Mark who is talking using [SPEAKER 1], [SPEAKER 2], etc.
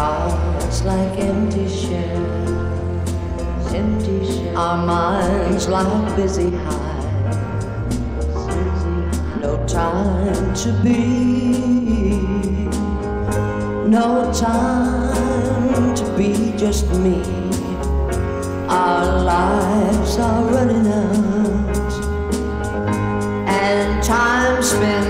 [SPEAKER 1] hearts like empty shells, empty shells. Our minds like busy hives, no time to be, no time to be just me. Our lives are running out, and time spent.